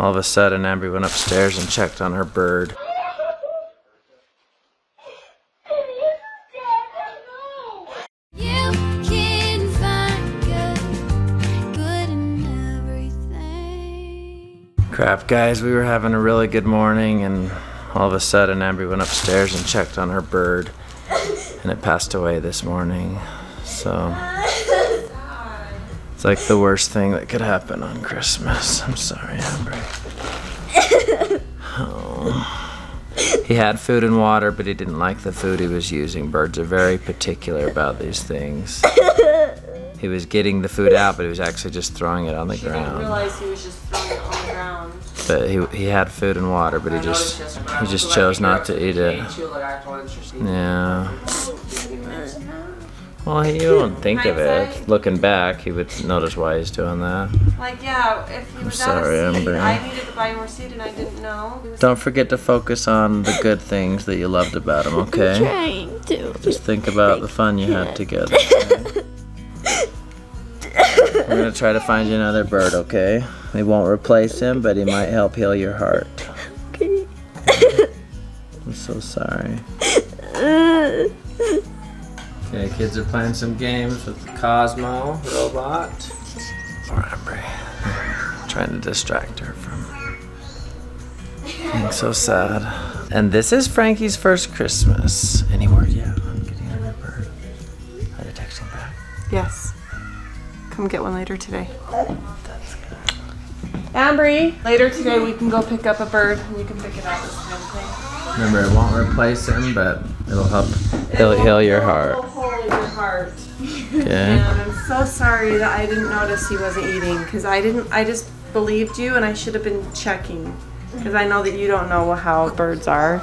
all of a sudden Ambree went upstairs and checked on her bird. You can find good, good in everything. Crap, guys, we were having a really good morning, and all of a sudden, Ambree went upstairs and checked on her bird, and it passed away this morning. So, it's like the worst thing that could happen on Christmas. I'm sorry, Ambree. Oh. He had food and water, but he didn't like the food he was using. Birds are very particular about these things. He was getting the food out, but he was actually just throwing it on the I didn't ground realize he was just throwing it on the ground. but he, he had food and water, but he just he just chose not to eat it. Yeah. Well, he won't think of it. Looking back, he would notice why he's doing that. Like, yeah, if he was sorry, out of seed. I needed to buy more seed and I didn't know. Don't forget to focus on the good things that you loved about him, okay? Trying to. Just think about the fun you had together. okay? We're gonna try to find you another bird, okay? We won't replace him, but he might help heal your heart. Okay. I'm so sorry. Uh, Okay, kids are playing some games with the Cosmo robot. Poor Ambree. Trying to distract her from being so sad. And this is Frankie's first Christmas. Any word yet on getting a new bird? Are they texting back? Yes. Come get one later today. That's good. Ambree, later today we can go pick up a bird and you can pick it out this kind. Remember, it won't replace him, but it'll help heal, heal your heart. Your heart. Okay? And I'm so sorry that I didn't notice he wasn't eating because I didn't. I just believed you, and I should have been checking because I know that you don't know how birds are,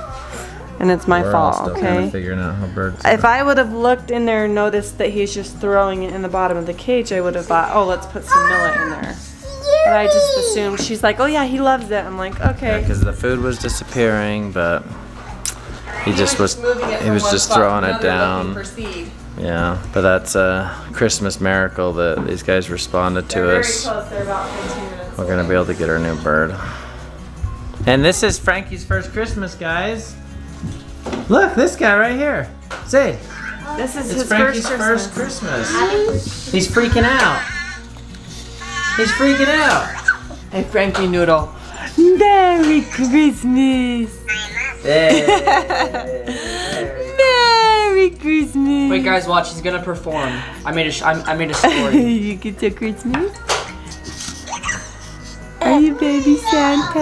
and it's my We're fault. still kind Okay. of figuring out how birds If are. I would have looked in there and noticed that he's just throwing it in the bottom of the cage, I would have thought, oh, let's put some millet in there. But I just assumed she's like, oh yeah, he loves it. I'm like, okay. because the food was disappearing, but he just was he was just throwing it down. Yeah, but that's a Christmas miracle that these guys responded to us. They're about 15 minutes. We're gonna be able to get our new bird. And this is Frankie's first Christmas, guys. Look, this guy right here. Say, This is it's his Frankie's first first Christmas. Christmas. He's freaking out. He's freaking out. Hey, Frankie Noodle. Merry Christmas. Merry Christmas. Wait, guys, watch. He's gonna perform. I made a. Sh- I, I made a story. you get to Christmas? Are you baby Santa?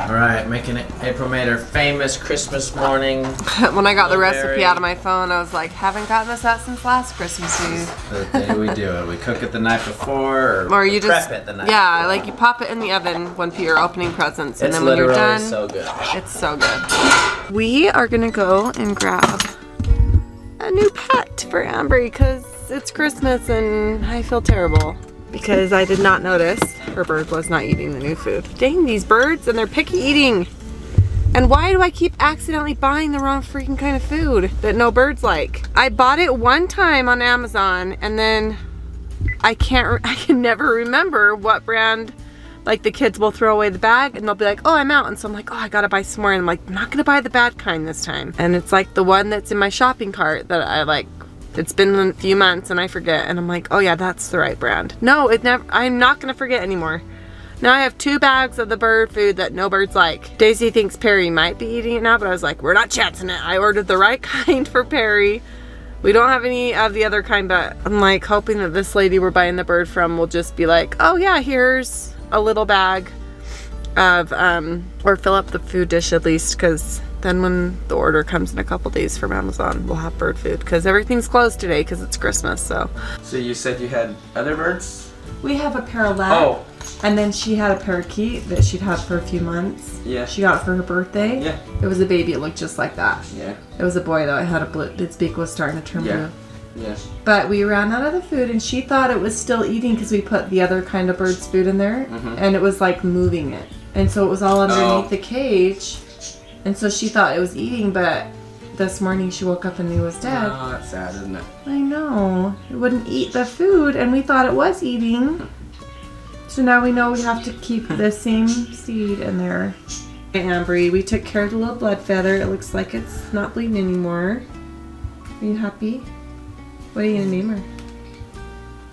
All right, making it. April made her famous Christmas morning. when I got the recipe out of my phone, I was like, haven't gotten this out since last Christmas Eve. The day we do it, we cook it the night before, or, Or you prep just, it the night. yeah, before. like you pop it in the oven when you're opening presents, and It's then when you're literally done, so good. it's so good. We are gonna go and grab a new pet for Ambree because it's Christmas and I feel terrible because I did not notice her bird was not eating the new food. Dang these birds and they're picky eating. And why do I keep accidentally buying the wrong freaking kind of food that no birds like? I bought it one time on Amazon and then I can't, I can never remember what brand, like the kids will throw away the bag and they'll be like, oh, I'm out. And so I'm like, oh, I gotta buy some more. And I'm like, I'm not gonna buy the bad kind this time. And it's like the one that's in my shopping cart that I like, it's been a few months and I forget. And I'm like, oh yeah, that's the right brand. No, it never, I'm not gonna forget anymore. Now I have two bags of the bird food that no birds like. Daisy thinks Perry might be eating it now, but I was like, we're not chancing it. I ordered the right kind for Perry. We don't have any of the other kind, but I'm like hoping that this lady we're buying the bird from will just be like, oh yeah, here's a little bag of, um, or fill up the food dish at least, because then when the order comes in a couple days from Amazon, we'll have bird food, because everything's closed today because it's Christmas, so. So you said you had other birds? We have a parallel. Oh, And then she had a parakeet that she'd had for a few months. Yeah. She got for her birthday. Yeah. It was a baby. It looked just like that. yeah, It was a boy though. It had a blue. Its beak was starting to turn Yeah. blue. Yeah. But we ran out of the food, and she thought it was still eating because we put the other kind of bird's food in there, Mhm. and it was like moving it, and so it was all underneath Oh. the cage, and so she thought it was eating, but this morning she woke up and knew it was dead. Oh, that's sad, isn't it? I know. It wouldn't eat the food, and we thought it was eating. So now we know we have to keep the same seed in there. Okay, Ambree, we took care of the little blood feather. It looks like it's not bleeding anymore. Are you happy? What are you gonna name her?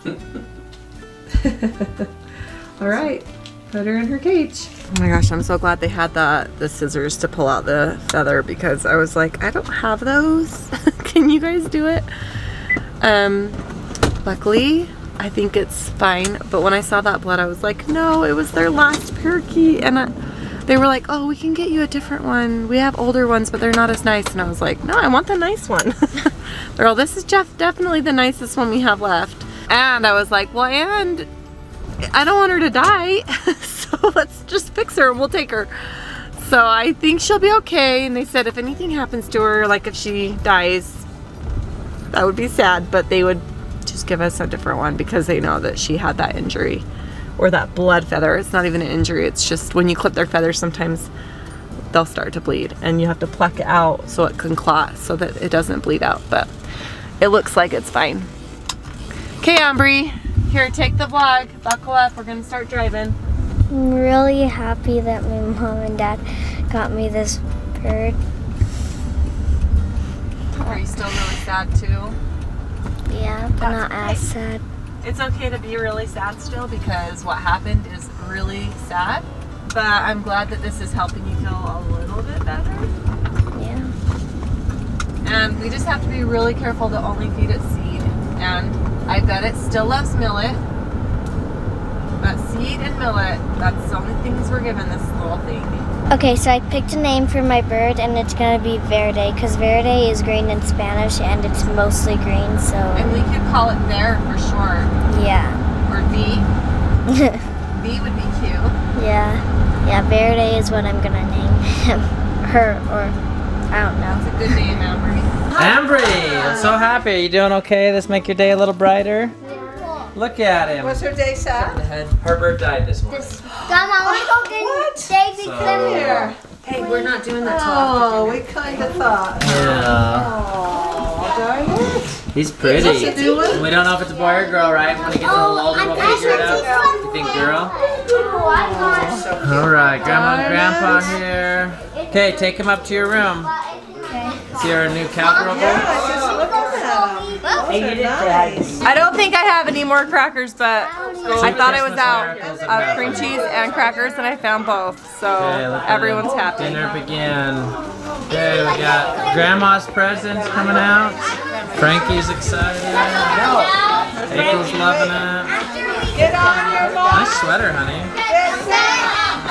All right, put her in her cage. Oh my gosh, I'm so glad they had the the scissors to pull out the feather because I was like, I don't have those. Can you guys do it? Um, luckily, I think it's fine. But when I saw that blood, I was like, no, it was their last parakeet, and I, they were like, oh, we can get you a different one. We have older ones, but they're not as nice. And I was like, no, I want the nice one. all, this is Jeff, definitely the nicest one we have left. And I was like, well, and I don't want her to die, so let's just fix her and we'll take her. So I think she'll be okay. And they said if anything happens to her, like if she dies, that would be sad, but they would just give us a different one because they know that she had that injury or that blood feather. It's not even an injury, it's just when you clip their feathers, sometimes they'll start to bleed and you have to pluck it out so it can clot so that it doesn't bleed out. But it looks like it's fine. Okay, Ambree, here, take the vlog. Buckle up, we're gonna start driving. I'm really happy that my mom and dad got me this bird. Are you still really sad too? Yeah, but That's not as sad. It's okay to be really sad still because what happened is really sad. But I'm glad that this is helping you feel a little bit better. Yeah. And we just have to be really careful to only feed it seed. And I bet it still loves millet. But seed and millet, that's the only things we're giving this little thing. Okay, so I picked a name for my bird, and it's gonna be Verde, because Verde is green in Spanish, and it's mostly green. So And we could call it Bear for short. yeah, Or V. V would be cute. yeah, yeah. Verde is what I'm gonna name him, her, or I don't know. It's a good name, Ambree. Ambree, I'm so happy. Are you doing okay? This make your day a little brighter? Look at him. Was her day sad? Her bird died this morning. Grandma, I want to go Daisy So- Here. Hey, we're not doing that Oh, we kind of thought. Yeah. Oh, darn it. He's pretty. What's he doing? We don't know if it's a boy or girl, right? When he gets a little oh, older, we'll figure it out. You think girl? Oh, All right, Grandma and Grandpa here. Okay, take him up to your room. See our new cowgirl Yeah, boots? I was just looking at them. Oh. Hey, you didn't say I don't think I have any more crackers, but I thought I was out of cream cheese and crackers, and I found both. So Okay, everyone's happy. Dinner begin. Okay, we got Grandma's presents coming out. Frankie's excited. April's loving it. Get on your Nice sweater, honey.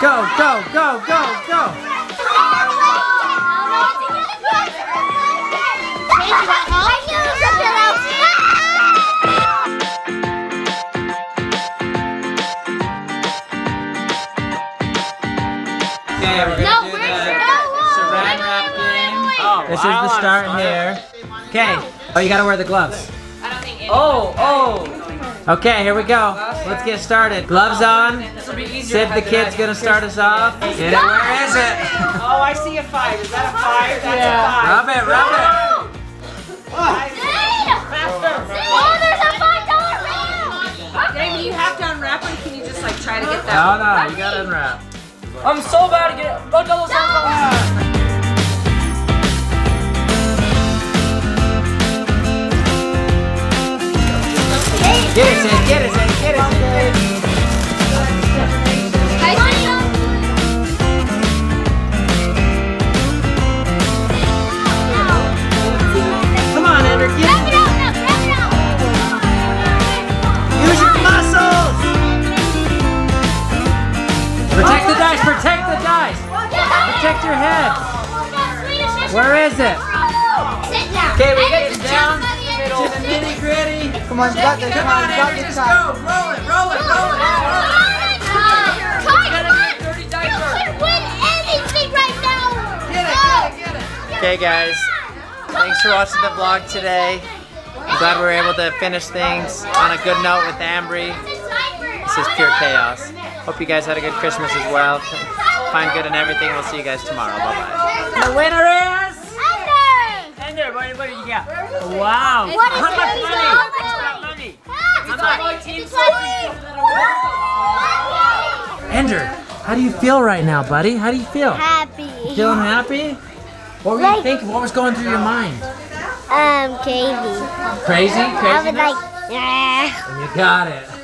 Go, go, go, go, go. Okay, we're gonna No, do we're- the saran wrap game. Oh, this is the start here. Okay. Oh, you gotta wear the gloves. I don't think. Oh, oh. Okay, here we go. Let's get started. Gloves on. This will be easier. Sid the kid's gonna start us off. Get it. Where is it? Oh, I see a five. Is that a five? That's Yeah. Rub it, rub it. Oh, there's a five dollar bill! Jamie, you have to unwrap them. Can you just like try to get that? No, no, you gotta unwrap. I'm so bad to get it. Go Use your muscles. Protect the dice, protect the dice. Protect your head. Where is it? Sit down. Okay, we get nitty gritty. Come on, you got this. Come on, Ender, just go. Roll it, roll it, roll it. Dirty dice You are- can win anything right now! It, get get it. Okay, guys. Thanks for watching the vlog today. I'm glad we were able to finish things on a good note with Ambree. This is pure chaos. Hope you guys had a good Christmas as well. Find good in everything. We'll see you guys tomorrow. Bye bye. The winner is. Ender! Ender, what, what do you got? Wow. What is How much it? money? How much money? It's How Ender, how do you feel right now, buddy? How do you feel? Happy. Feeling happy? What were you thinking? What was going through your mind? Um, crazy. Crazy? I was like, yeah. You got it.